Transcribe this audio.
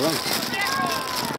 oder?